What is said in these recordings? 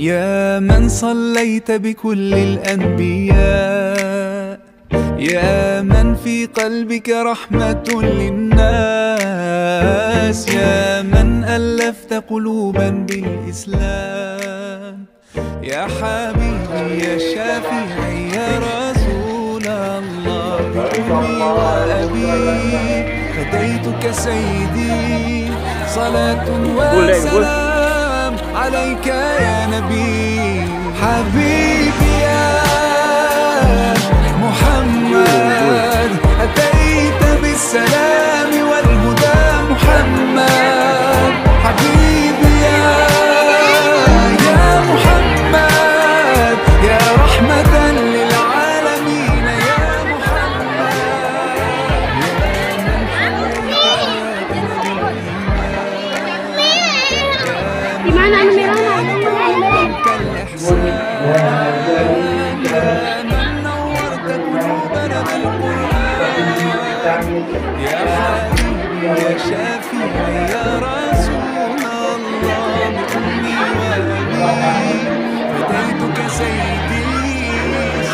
يا من صليت بكل الأنبياء يا من في قلبك رحمة للناس يا من ألفت قلوبا بالإسلام. يا حبيبي يا شافعي يا رسول الله بأمي وأبي فديتك سيدي صلاة وسلام. عليك يا نبي. حبيبي يا يا حبيبي يا شافعي يا رسول الله بأمي وأبي فديتك سيدي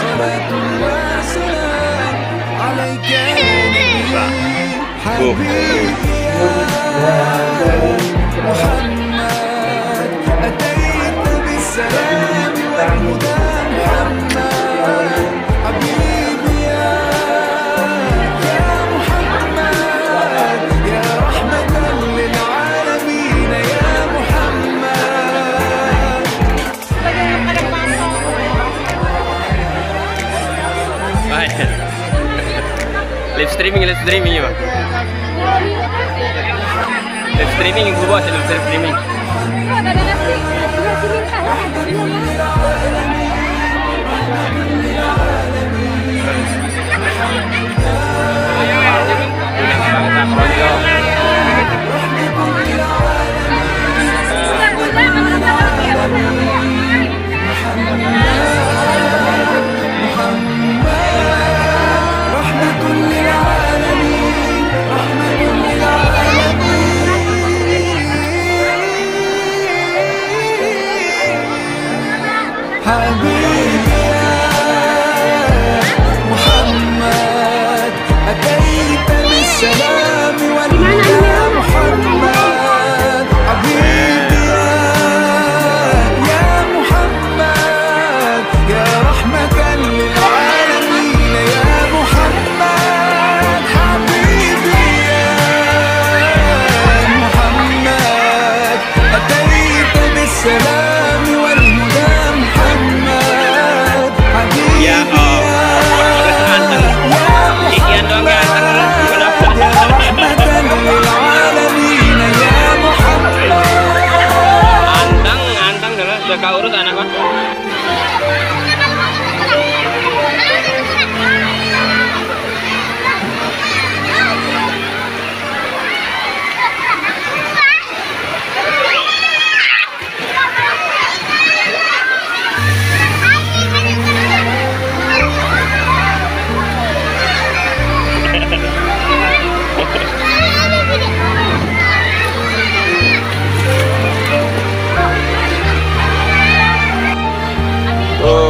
صلاة وسلام عليك يا حبيبي Live streaming, live streaming Bang. Live streaming, gue bawa live streaming.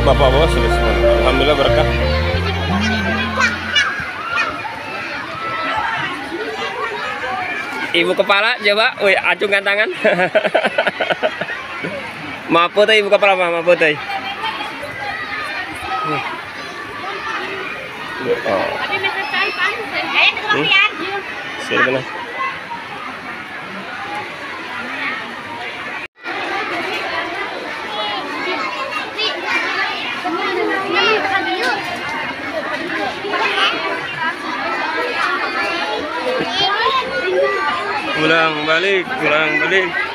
Bapak Bos Alhamdulillah berkah Ibu kepala coba Wih, acungkan tangan Maaf teh ibu kepala maaf teh hmm. Oh. Tapi mereka panas, kita lihat. Sini benar. Pulang balik, pulang balik.